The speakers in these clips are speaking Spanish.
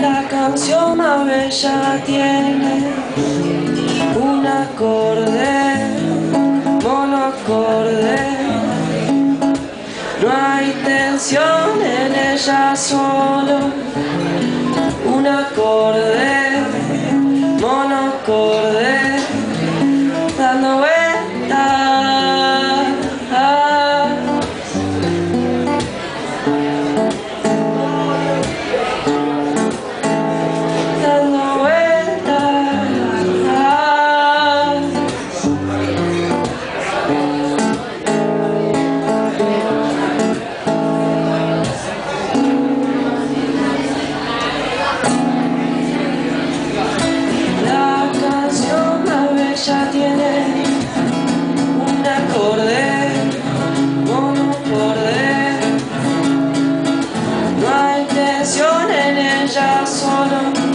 La canción más bella tiene un acorde, monocorde. No hay tensión en ella, solo un acorde, monocorde, canción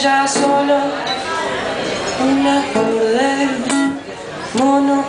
ella, solo un acorde, monocorde.